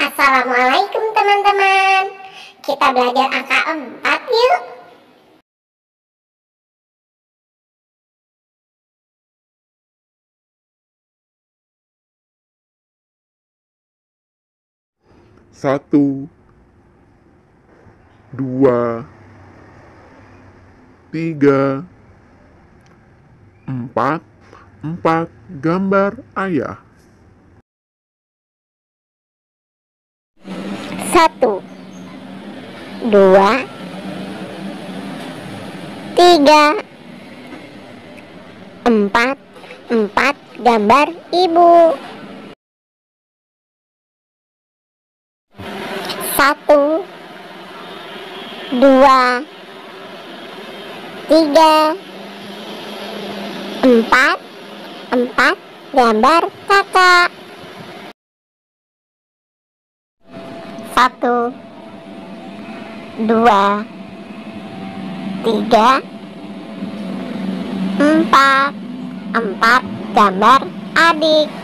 Assalamualaikum teman-teman. Kita belajar angka 4 yuk. Satu Dua Tiga Empat Empat gambar ayah Satu. Dua. Tiga. Empat. Empat. Gambar ibu. Satu. Dua. Tiga. Empat. Empat. Gambar kakak satu. Dua. Tiga. Empat. Empat. Gambar adik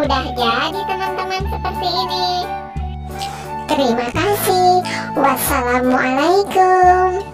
Sudah jadi teman-teman seperti ini. Terima kasih. Wassalamualaikum